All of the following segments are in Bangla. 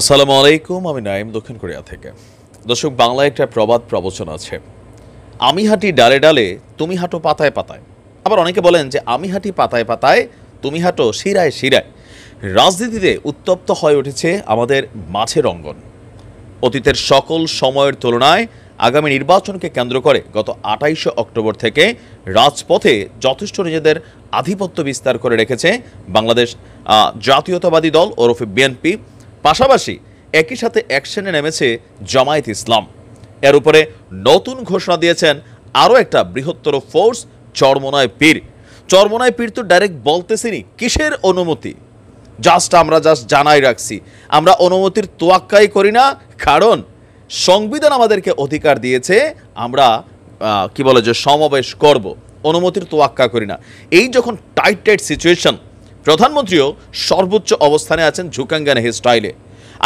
আসসালামু আলাইকুম, আমি নাইম দক্ষিণ কোরিয়া থেকে। দর্শক, বাংলায় একটা প্রবাদ প্রবচন আছে। আমি হাঁটি ডালে ডালে, তুমি হাঁটো পাতায় পাতায়। আবার অনেকে বলেন যে, আমি হাঁটি পাতায় পাতায়, তুমি হাঁটো শিরায় শিরায়। রাজনীতিতে উত্তপ্ত হয়ে উঠেছে আমাদের মাঝের অঙ্গন। অতীতের সকল সময়ের তুলনায় আগামী নির্বাচনকে কেন্দ্র করে গত আঠাইশে অক্টোবর থেকে রাজপথে যথেষ্ট নিজেদের আধিপত্য বিস্তার করে রেখেছে বাংলাদেশ জাতীয়তাবাদী দল ওরফে বিএনপি। পাশাপাশি একই সাথে অ্যাকশনে নেমেছে জামায়াত ইসলাম। এর উপরে নতুন ঘোষণা দিয়েছেন আরও একটা বৃহত্তর ফোর্স, চরমনায় পীর। চরমনায় পীর তো ডাইরেক্ট বলতেছেনি কিসের অনুমতি? জাস্ট আমরা জাস্ট জানাই রাখছি, আমরা অনুমতির তোয়াক্কাই করি না, কারণ সংবিধান আমাদেরকে অধিকার দিয়েছে, আমরা কি বলে যে সমাবেশ করব, অনুমতির তোয়াক্কা করি না। এই যখন টাইট টাইট সিচুয়েশন প্রধানমন্ত্রীও সর্বোচ্চ অবস্থানে আছেন ঝুকাঙ্গানে স্টাইলে।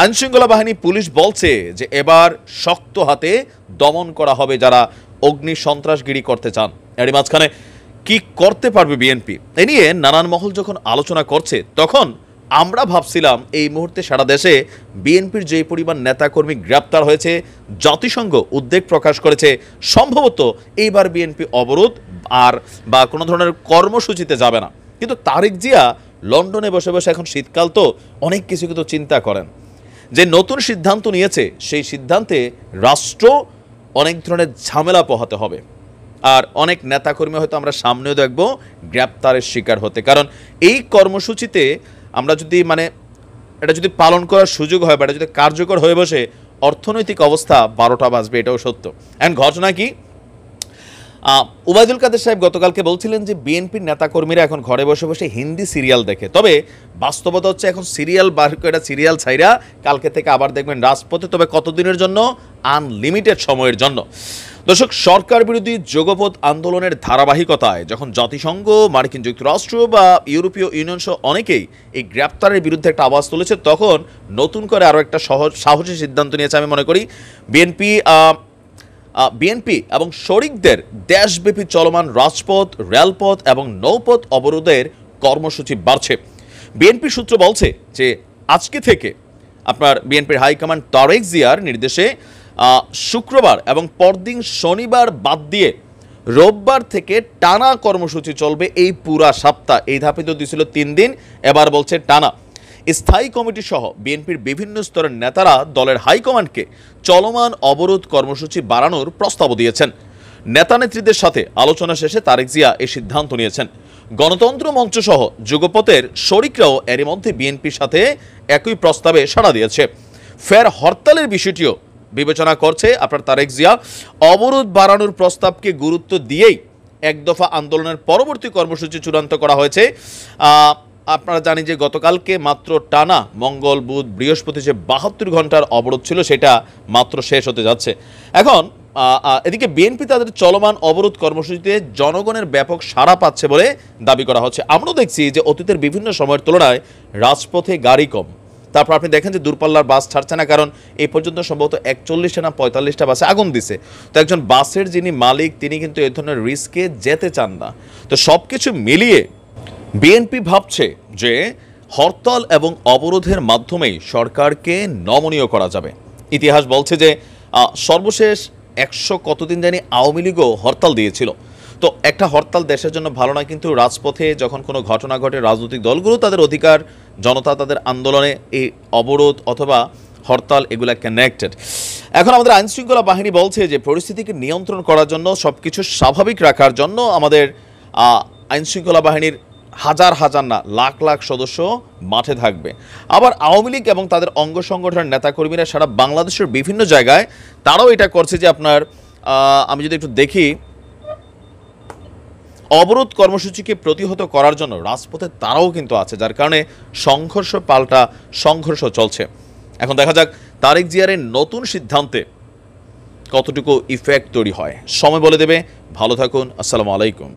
আইনশৃঙ্খলা বাহিনী পুলিশ বলছে যে এবার শক্ত হাতে দমন করা হবে যারা অগ্নি সন্ত্রাসগিরি করতে চান। এরই মাঝখানে কি করতে পারবে বিএনপি? এ নিয়ে নানান মহল যখন আলোচনা করছে, তখন আমরা ভাবছিলাম এই মুহূর্তে সারা দেশে বিএনপির যে পরিমাণ নেতাকর্মী গ্রেপ্তার হয়েছে, জাতিসংঘ উদ্বেগ প্রকাশ করেছে, সম্ভবত এইবার বিএনপি অবরোধ আর বা কোনো ধরনের কর্মসূচিতে যাবে না। কিন্তু তারেক জিয়া লন্ডনে বসে বসে এখন শীতকাল তো অনেক কিছু কিন্তু চিন্তা করেন। যে নতুন সিদ্ধান্ত নিয়েছে, সেই সিদ্ধান্তে রাষ্ট্র অনেক ধরনের ঝামেলা পোহাতে হবে। আর অনেক নেতাকর্মী হয়তো আমরা সামনেও দেখব গ্রেপ্তারের শিকার হতে। কারণ এই কর্মসূচিতে আমরা যদি মানে এটা যদি পালন করার সুযোগ হয় বা এটা যদি কার্যকর হয়ে বসে, অর্থনৈতিক অবস্থা বারোটা বাজবে, এটাও সত্য। অ্যান্ড ঘটনা কি? উবায়দুল কাদের সাহেব গতকালকে বলছিলেন যে বিএনপির নেতাকর্মীরা এখন ঘরে বসে বসে হিন্দি সিরিয়াল দেখে। তবে বাস্তবতা হচ্ছে এখন সিরিয়াল বার করে সিরিয়াল ছাইরা কালকে থেকে আবার দেখবেন রাজপথে। তবে কতদিনের জন্য? আনলিমিটেড সময়ের জন্য। দর্শক, সরকার বিরোধী যোগপথ আন্দোলনের ধারাবাহিকতায় যখন জাতিসংঘ, মার্কিন যুক্তরাষ্ট্র বা ইউরোপীয় ইউনিয়ন সহ অনেকেই এই গ্রেপ্তারের বিরুদ্ধে একটা আওয়াজ তুলেছে, তখন নতুন করে আরও একটা সহজ, সাহসী সিদ্ধান্ত নিয়েছে আমি মনে করি। বিএনপি বিএনপি এবং শরিকদের দেশব্যাপী চলমান রাজপথ, রেলপথ এবং নৌপথ অবরোধের কর্মসূচি বাড়ছে। বিএনপি সূত্র বলছে যে আজকে থেকে আপনার বিএনপির হাইকমান্ড তারেক জিয়ার নির্দেশে শুক্রবার এবং পরদিন শনিবার বাদ দিয়ে রোববার থেকে টানা কর্মসূচি চলবে এই পুরা সপ্তাহ। এই ধাপে তো দিয়েছিল তিন দিন, এবার বলছে টানা। স্থায়ী কমিটি সহ বিএনপির বিভিন্ন স্তরের নেতারা দলের হাইকমান্ডকে চলমান অবরোধ কর্মসূচি বাড়ানোর প্রস্তাবও দিয়েছেন। নেতা নেত্রীদের সাথে আলোচনা শেষে তারেক জিয়া এই সিদ্ধান্ত নিয়েছেন। গণতন্ত্র মঞ্চ সহ যুগপথের শরিকরাও এরই মধ্যে বিএনপির সাথে একই প্রস্তাবে সাড়া দিয়েছে। ফের হরতালের বিষয়টিও বিবেচনা করছে আপনার তারেক জিয়া। অবরোধ বাড়ানোর প্রস্তাবকে গুরুত্ব দিয়েই এক দফা আন্দোলনের পরবর্তী কর্মসূচি চূড়ান্ত করা হয়েছে। আপনারা জানেন যে গতকালকে মাত্র টানা মঙ্গল, বুধ, বৃহস্পতি যে বাহাত্তর ঘণ্টার অবরোধ ছিল, সেটা মাত্র শেষ হতে যাচ্ছে। এখন এদিকে বিএনপি তাদের চলমান অবরোধ কর্মসূচিতে জনগণের ব্যাপক সাড়া পাচ্ছে বলে দাবি করা হচ্ছে। আমরাও দেখছি যে অতীতের বিভিন্ন সময়ের তুলনায় রাজপথে গাড়ি কম। তারপর আপনি দেখেন যে দূরপাল্লার বাস ছাড়ছে না, কারণ এই পর্যন্ত সম্ভবত একচল্লিশটা না পঁয়তাল্লিশটা বাসে আগুন দিছে। তো একজন বাসের যিনি মালিক, তিনি কিন্তু এই ধরনের রিস্কে যেতে চান না। তো সব কিছু মিলিয়ে বিএনপি ভাবছে যে হরতাল এবং অবরোধের মাধ্যমেই সরকারকে নমনীয় করা যাবে। ইতিহাস বলছে যে সর্বশেষ একশো কতদিন জানি আওয়ামী লীগও হরতাল দিয়েছিল। তো একটা হরতাল দেশের জন্য ভালো না কিন্তু রাজপথে যখন কোনো ঘটনা ঘটে রাজনৈতিক দলগুলো তাদের অধিকার, জনতা তাদের আন্দোলনে এই অবরোধ অথবা হরতাল এগুলা কানেক্টেড এখন আমাদের আইনশৃঙ্খলা বাহিনী বলছে যে, পরিস্থিতিকে নিয়ন্ত্রণ করার জন্য সব কিছু স্বাভাবিক রাখার জন্য আমাদের আইনশৃঙ্খলা বাহিনীর হাজার হাজার না, লাখ লাখ সদস্য মাঠে থাকবে। আবার আওয়ামী লীগ এবং তাদের অঙ্গ সংগঠনের নেতাকর্মীরা সারা বাংলাদেশের বিভিন্ন জায়গায় তারাও এটা করছে যে আপনার আমি যদি একটু দেখি, অবরোধ কর্মসূচিকে প্রতিহত করার জন্য রাজপথে তারাও কিন্তু আছে, যার কারণে সংঘর্ষ পাল্টা সংঘর্ষ চলছে। এখন দেখা যাক তারেক জিয়ারের নতুন সিদ্ধান্তে কতটুকু ইফেক্ট তৈরি হয়। সময় বলে দেবে, ভালো থাকুন, আসসালামু আলাইকুম।